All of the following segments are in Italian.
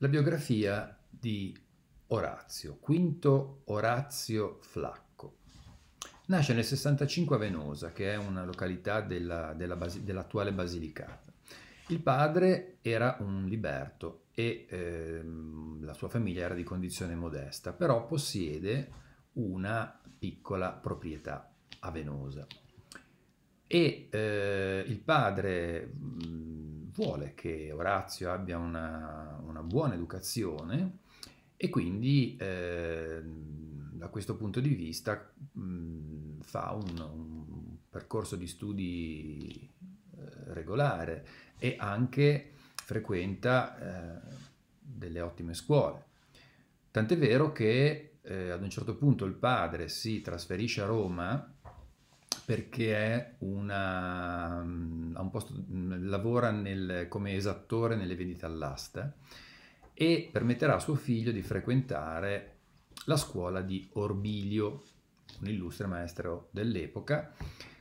La biografia di Orazio, Quinto Orazio Flacco. Nasce nel 65 a Venosa, che è una località della, della Basi, dell'attuale Basilicata. Il padre era un liberto e ehm, la sua famiglia era di condizione modesta, però possiede una piccola proprietà a Venosa. E eh, il padre mh, vuole che Orazio abbia una, una buona educazione e quindi eh, da questo punto di vista mh, fa un, un, percorso di studi eh, regolare e anche frequenta eh, delle ottime scuole. Tant'è vero che eh, ad un certo punto il padre si trasferisce a Roma perché una, un posto, lavora nel, come esattore nelle vendite all'asta e permetterà a suo figlio di frequentare la scuola di Orbilio, un illustre maestro dell'epoca,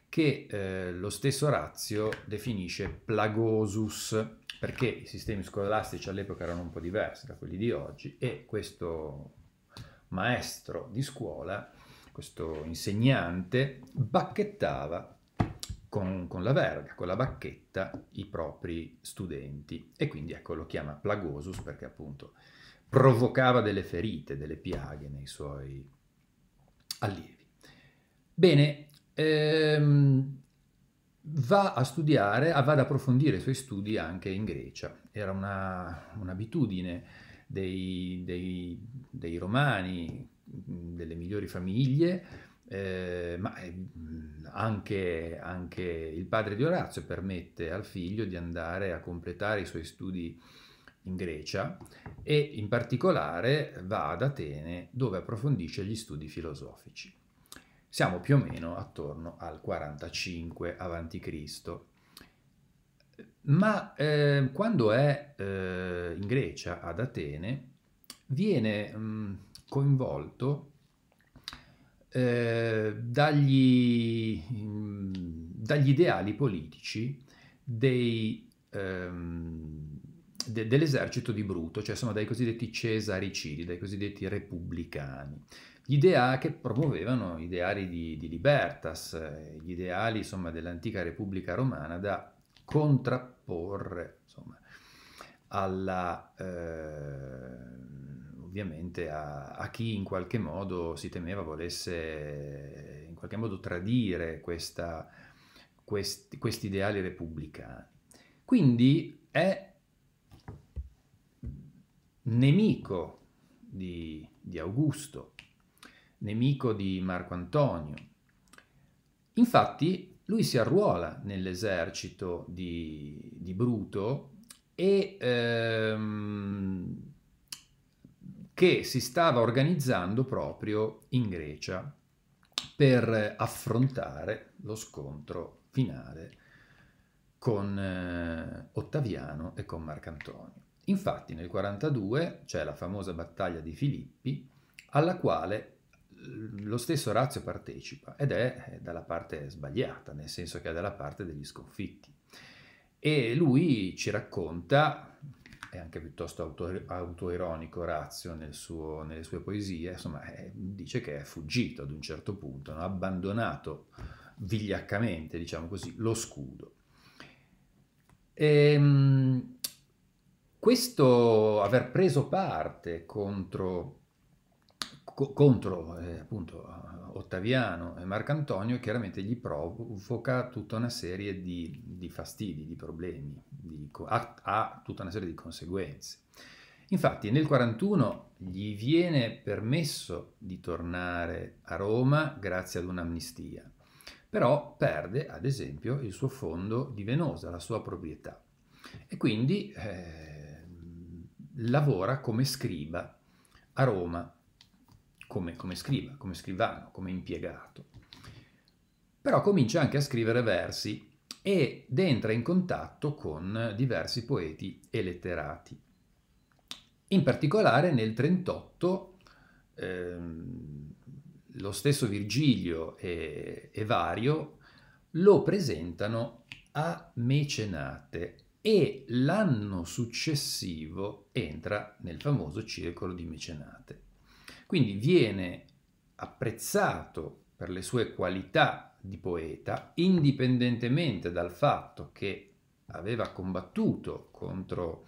che eh, lo stesso Orazio definisce plagosus, perché i sistemi scolastici all'epoca erano un po' diversi da quelli di oggi e questo maestro di scuola questo insegnante bacchettava con, con, la verga, con la bacchetta, i propri studenti. E quindi ecco lo chiama plagosus perché appunto provocava delle ferite, delle piaghe nei suoi allievi. Bene, ehm, va a studiare, va ad approfondire i suoi studi anche in Grecia. Era una, un'abitudine dei, dei, dei romani delle migliori famiglie, eh, ma eh, anche, anche, il padre di Orazio permette al figlio di andare a completare i suoi studi in Grecia e in particolare va ad Atene dove approfondisce gli studi filosofici. Siamo più o meno attorno al 45 a.C. Ma eh, quando è eh, in Grecia, ad Atene, viene mh, coinvolto eh, dagli, dagli, ideali politici dei, ehm, de, dell'esercito di Bruto, cioè sono dai cosiddetti cesaricidi, dai cosiddetti repubblicani. Gli ideali che promuovevano ideali di, di libertas, gli ideali dell'antica Repubblica Romana da contrapporre insomma, alla, eh, ovviamente a, a, chi in qualche modo si temeva volesse in qualche modo tradire questa, questi, questi ideali repubblicani. Quindi è nemico di, di Augusto, nemico di Marco Antonio. Infatti lui si arruola nell'esercito di, di Bruto e ehm, che si stava organizzando proprio in Grecia per affrontare lo scontro finale con eh, Ottaviano e con Marcantonio. Infatti nel 42 c'è la famosa battaglia di Filippi alla quale lo stesso Orazio partecipa ed è dalla parte sbagliata, nel senso che è dalla parte degli sconfitti. E lui ci racconta è anche piuttosto auto, autoironico Orazio nel nelle sue poesie, insomma, è, dice che è fuggito ad un certo punto, ha abbandonato vigliaccamente, diciamo così, lo scudo. E, ehm, questo aver preso parte contro, co, contro eh, appunto Ottaviano e Marcantonio chiaramente gli provoca tutta una serie di, di fastidi, di problemi, di, ha, ha, tutta una serie di conseguenze. Infatti nel 41 gli viene permesso di tornare a Roma grazie ad un'amnistia, però perde ad esempio il suo fondo di Venosa, la sua proprietà, e quindi eh, lavora come scriba a Roma come, come scriva, come scrivano, come impiegato. Però comincia anche a scrivere versi ed entra in contatto con diversi poeti e letterati. In particolare nel 38 ehm, lo stesso Virgilio e, e Vario lo presentano a Mecenate e l'anno successivo entra nel famoso circolo di mecenate. Quindi viene apprezzato per le sue qualità di poeta, indipendentemente dal fatto che aveva combattuto contro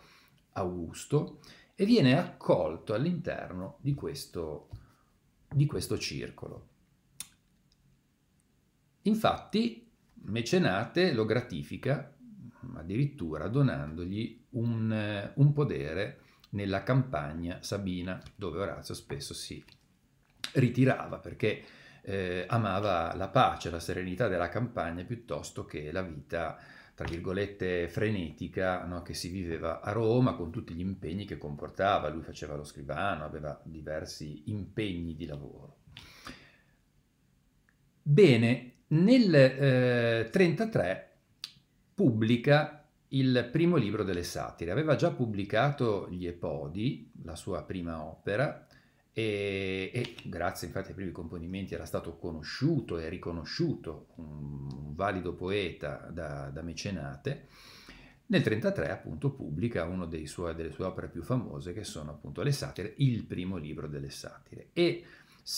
Augusto e viene accolto all'interno di questo, di questo circolo. Infatti Mecenate lo gratifica addirittura donandogli un, un podere nella campagna sabina, dove Orazio spesso si ritirava perché eh, amava la pace, la serenità della campagna piuttosto che la vita, tra virgolette, frenetica no, che si viveva a Roma con tutti gli impegni che comportava. Lui faceva lo scrivano, aveva diversi impegni di lavoro. Bene, nel eh, 33 pubblica il primo libro delle satire. Aveva già pubblicato Gli Epodi, la sua prima opera, e, e, grazie infatti ai primi componimenti era stato conosciuto e riconosciuto un, un valido poeta da, da, mecenate. Nel 1933 appunto pubblica una delle sue opere più famose che sono appunto le satire, il primo libro delle satire e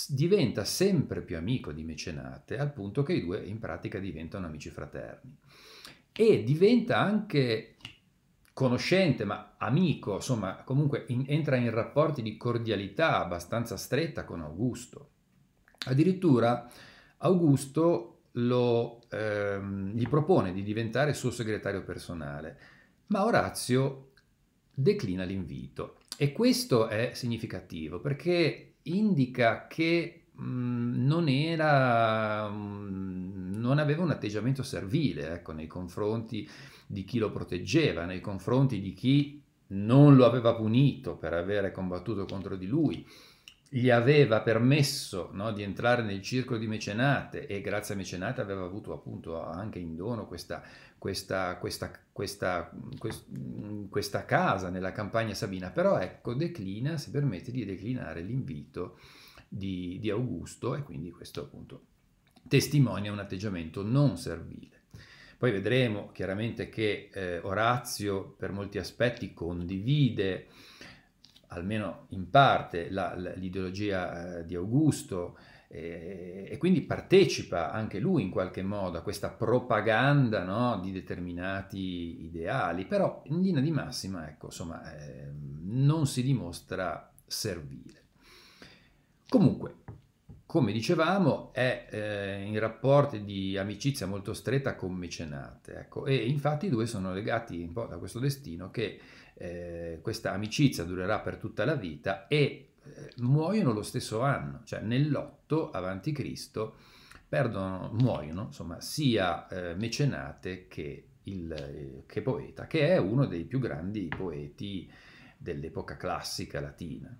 diventa sempre più amico di mecenate al punto che i due in pratica diventano amici fraterni e diventa anche conoscente, ma amico, insomma, comunque in, entra in rapporti di cordialità abbastanza stretta con Augusto. Addirittura Augusto lo, ehm, gli propone di diventare suo segretario personale, ma Orazio declina l'invito. E questo è significativo perché indica che mh, non era, mh, non aveva un atteggiamento servile ecco, nei confronti di chi lo proteggeva, nei confronti di chi non lo aveva punito per avere combattuto contro di lui, gli aveva permesso no, di entrare nel circolo di Mecenate e grazie a Mecenate aveva avuto appunto anche in dono questa, questa, questa, questa, casa nella campagna sabina, però ecco declina, si permette di declinare l'invito di, di Augusto e quindi questo appunto testimonia un atteggiamento non servile. Poi vedremo chiaramente che eh, Orazio per molti aspetti condivide, almeno in parte, la, la, l'ideologia eh, di Augusto eh, e quindi partecipa anche lui in qualche modo a questa propaganda no, di determinati ideali, però in linea di massima ecco, insomma, eh, non si dimostra servile. Comunque, come dicevamo, è eh, in rapporti di amicizia molto stretta con Mecenate. Ecco, e infatti i due sono legati un po' da questo destino che eh, questa amicizia durerà per tutta la vita e eh, muoiono lo stesso anno, cioè nell'8 avanti Cristo perdono, muoiono insomma, sia eh, Mecenate che, il, eh, che Poeta, che è uno dei più grandi poeti dell'epoca classica latina.